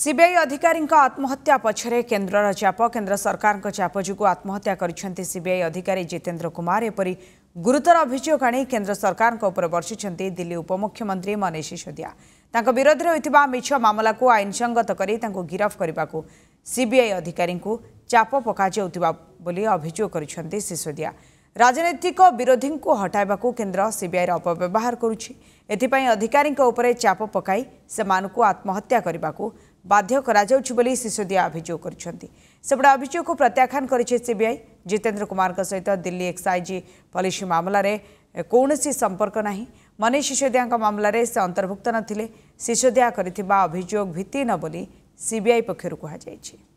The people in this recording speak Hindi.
सीबीआई अधिक आत्महत्या पछेर केन्द्र र चप केन्द्र सरकारको चाप जु आत्महत्या गरिन्छ सिआई अधिक जितेन्द्र कुमारपरि गुरुतर अभियोग आनि केन्द्र सरकारको उप बर्षिचिन् दिल्ली उपमुख्यमन्त्री मनीश सिसोदिया विरोध विरोधले हो ममला गिरफा सिआई अधिक चाप पकाली अभियोग गरिसोदिया ରାଜନୈତିକ ବିରୋଧୀଙ୍କୁ ହଟାଇବାକୁ କେନ୍ଦ୍ର ସିବିଆଇର ଅପବ୍ୟବହାର କରୁଛି ଏଥିପାଇଁ ଅଧିକାରୀଙ୍କ ଉପରେ ଚାପ ପକାଇ ସେମାନଙ୍କୁ ଆତ୍ମହତ୍ୟା କରିବାକୁ ବାଧ୍ୟ କରାଯାଉଛି ବୋଲି ସିସୋଦିଆ ଅଭିଯୋଗ କରିଛନ୍ତି ସେପଟେ ଅଭିଯୋଗକୁ ପ୍ରତ୍ୟାଖ୍ୟାନ କରିଛି ସିବିଆଇ ଜିତେନ୍ଦ୍ର କୁମାରଙ୍କ ସହିତ ଦିଲ୍ଲୀ ଏକ୍ସାଇଜି ପଲିସି ମାମଲାରେ କୌଣସି ସମ୍ପର୍କ ନାହିଁ ମନୀଷ ସିସୋଦିଆଙ୍କ ମାମଲାରେ ସେ ଅନ୍ତର୍ଭୁକ୍ତ ନଥିଲେ ସିସୋଦିଆ କରିଥିବା ଅଭିଯୋଗ ଭିତ୍ତିହୀନ ବୋଲି ସିବିଆଇ ପକ୍ଷରୁ କୁହାଯାଇଛି